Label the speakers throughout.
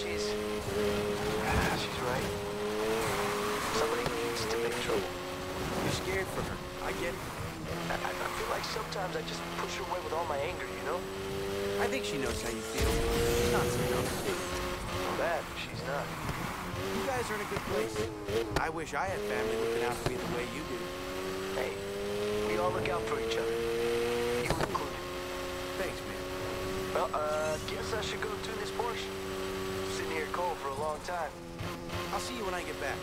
Speaker 1: other times she's... She's right. Somebody needs to make trouble.
Speaker 2: You're scared for her. I get it.
Speaker 1: I, I I feel like sometimes I just push her away with all my anger, you know?
Speaker 2: I think she knows how you feel. She's not so dumb.
Speaker 1: Bad, she's not.
Speaker 2: You guys are in a good place. I wish I had family looking out for me the way you do.
Speaker 1: Hey, we all look out for each other. You included.
Speaker 2: Thanks, man.
Speaker 1: Well, uh, guess I should go to this Porsche. For a long time.
Speaker 2: I'll see you when I get back.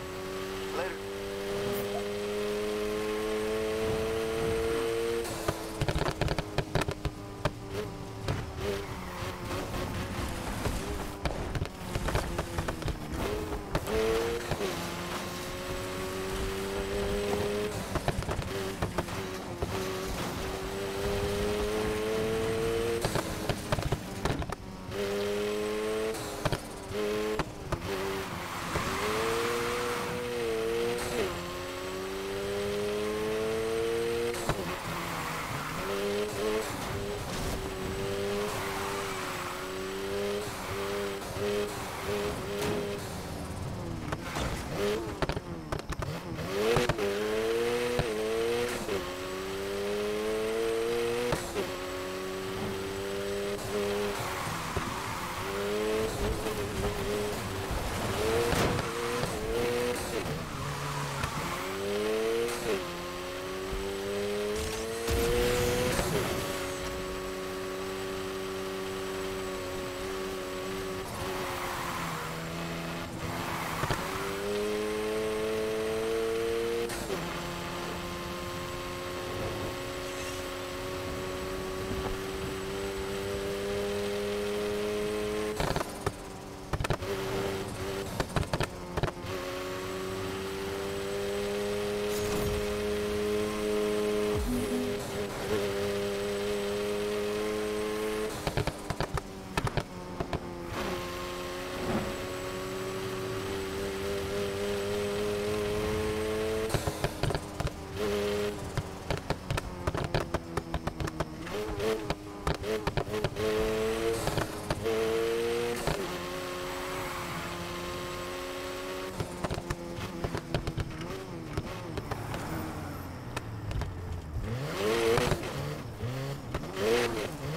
Speaker 1: Amen.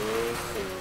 Speaker 1: Sim.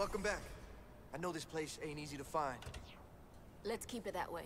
Speaker 2: Welcome back. I know this place ain't easy to find.
Speaker 3: Let's keep it that way.